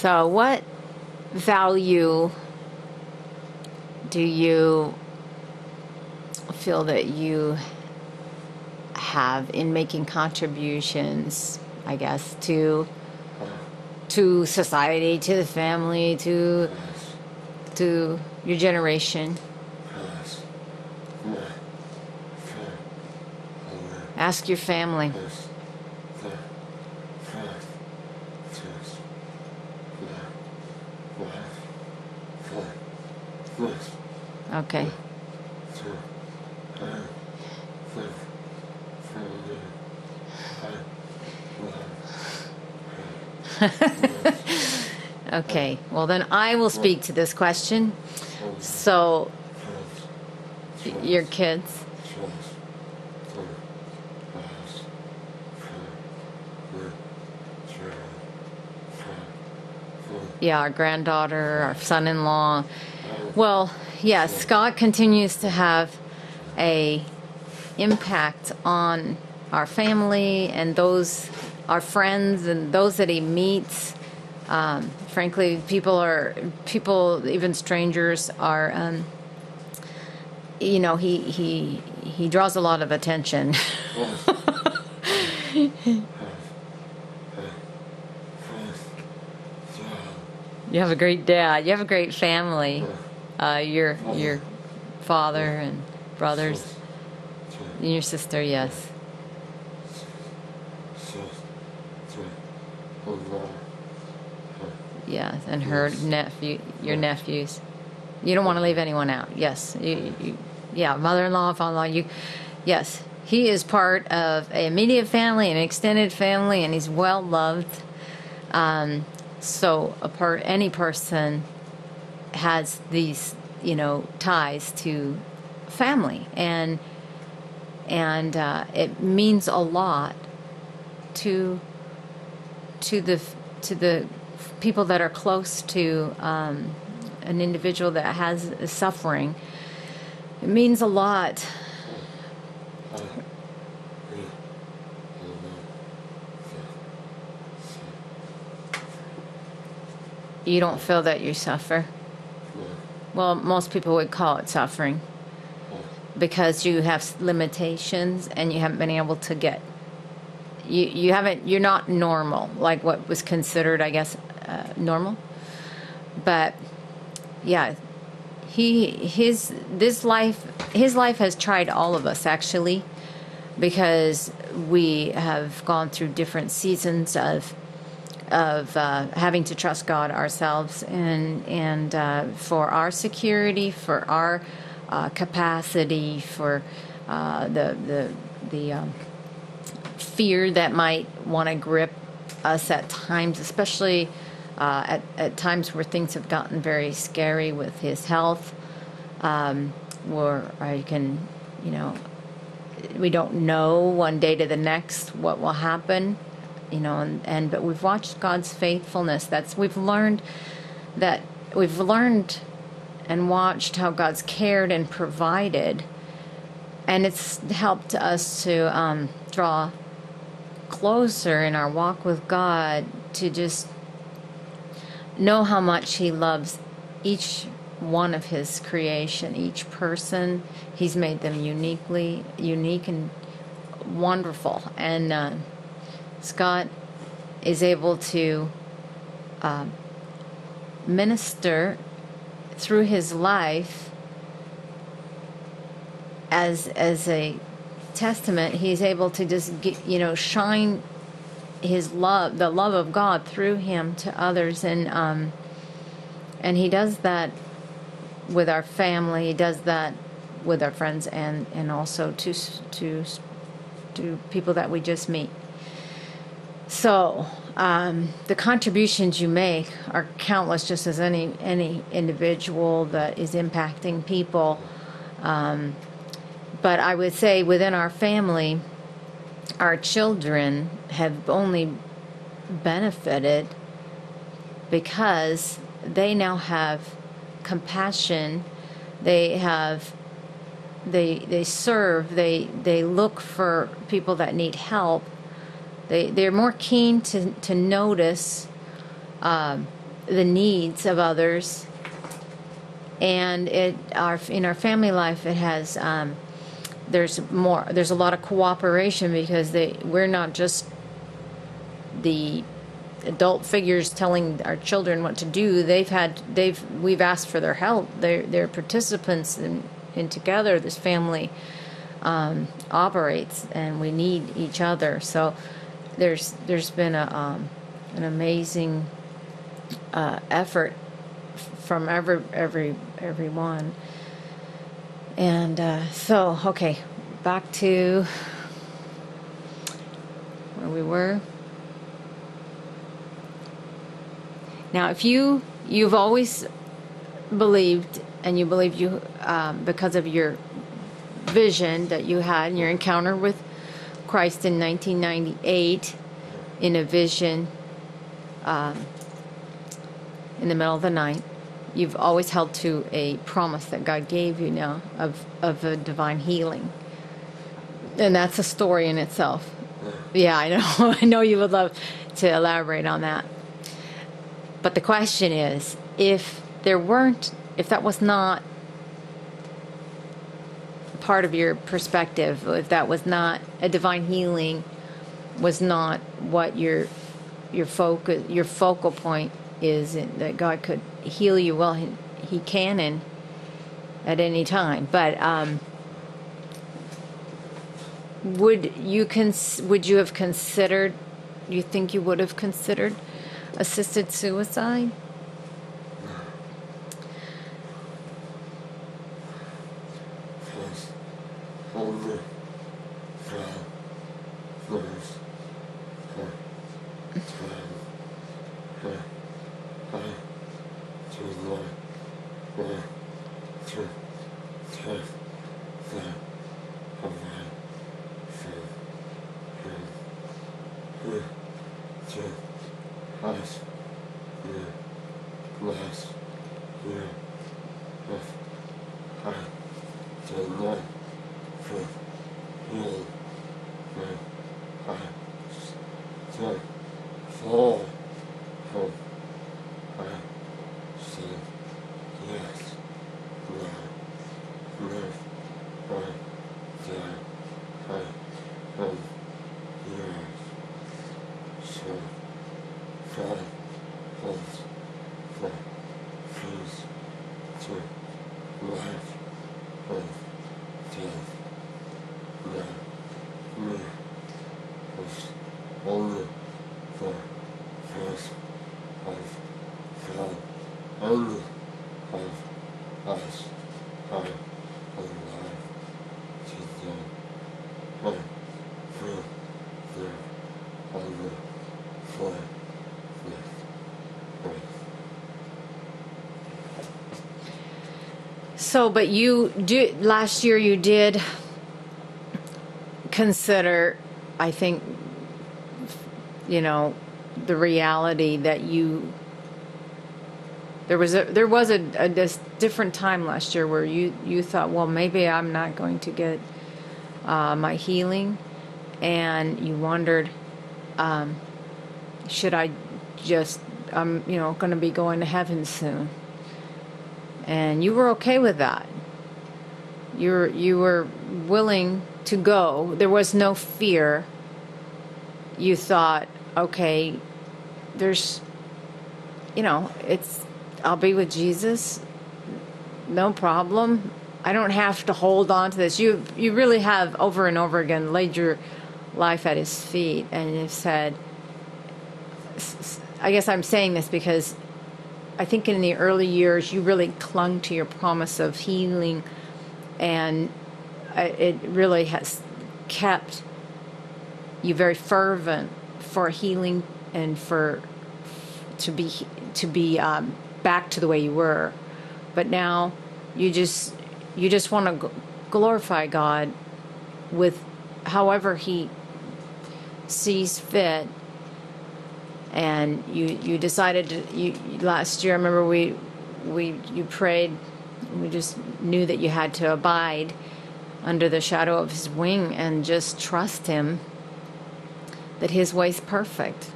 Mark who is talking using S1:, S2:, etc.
S1: So, what value do you feel that you have in making contributions, I guess, to to society, to the family, to to your generation? Ask your family. Okay. Okay. Well, then I will speak to this question. So, your kids. Yeah, our granddaughter, our son-in-law. Well, yes, Scott continues to have a impact on our family and those our friends and those that he meets. Um, frankly, people are people, even strangers, are. Um, you know, he he he draws a lot of attention. You have a great dad. You have a great family. Uh, your your father and brothers, and your sister. Yes. Yes, and her nephew, your nephews. You don't want to leave anyone out. Yes. You, you, yeah, mother-in-law, father-in-law. You, yes. He is part of a immediate family, an extended family, and he's well loved. Um, so, a part any person has these, you know, ties to family, and and uh, it means a lot to to the to the people that are close to um, an individual that has suffering. It means a lot. You don't feel that you suffer. Well, most people would call it suffering. Because you have limitations and you haven't been able to get you you haven't you're not normal like what was considered i guess uh, normal. But yeah he his this life his life has tried all of us actually because we have gone through different seasons of of uh, having to trust God ourselves and and uh, for our security, for our uh, capacity, for uh, the the the um, fear that might want to grip us at times, especially uh, at at times where things have gotten very scary with his health, um, where I can, you know, we don't know one day to the next what will happen you know and, and but we've watched god's faithfulness. That's we've learned that we've learned and watched how god's cared and provided. And it's helped us to um, draw closer in our walk with god to just know how much he loves each one of his creation each person. He's made them uniquely unique and wonderful. And uh, Scott is able to uh, minister through his life as as a testament. He's able to just get, you know shine his love, the love of God through him to others, and um, and he does that with our family. He does that with our friends, and and also to to to people that we just meet. So um, the contributions you make are countless, just as any any individual that is impacting people. Um, but I would say within our family, our children have only benefited because they now have compassion. They have they they serve. They they look for people that need help they they're more keen to to notice um, the needs of others. And it our in our family life it has um, there's more there's a lot of cooperation because they we're not just the adult figures telling our children what to do. They've had they've we've asked for their help. They're they're participants in in together. This family um, operates and we need each other. So there's there's been a um, an amazing uh, effort from every every everyone. And uh, so, okay, back to where we were. Now, if you you've always believed, and you believe you um, because of your vision that you had and your encounter with Christ in 1998 in a vision um, in the middle of the night you've always held to a promise that God gave you now of, of a divine healing. And that's a story in itself. Yeah, I know. I know you would love to elaborate on that. But the question is if there weren't, if that was not part of your perspective, if that was not a divine healing, was not what your your focus, your focal point is that God could heal you. Well, he, he can and at any time. But um, would you cons- would you have considered? You think you would have considered assisted suicide?
S2: Yeah. Yeah. Yes. Yeah. Glass. two, nine, one, ten, nine, nine, six, only four, six, five, seven, only five, five, five, and nine, six, seven, one.
S1: So, but you do last year you did consider, I think, you know, the reality that you there was a there was a, a this different time last year where you you thought, well, maybe I'm not going to get uh, my healing, and you wondered, um, should I just I'm you know going to be going to heaven soon and you were okay with that. You were, you were willing to go. There was no fear. You thought, okay, there's, you know, it's, I'll be with Jesus, no problem. I don't have to hold on to this. You, you really have over and over again laid your life at His feet, and you've said, I guess I'm saying this because I think in the early years you really clung to your promise of healing, and it really has kept you very fervent for healing and for to be to be um, back to the way you were. But now you just you just want to glorify God with however He sees fit and you you decided to, you last year. I remember we we you prayed. We just knew that you had to abide under the shadow of His wing and just trust Him that His way's perfect.